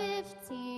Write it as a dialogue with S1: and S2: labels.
S1: 15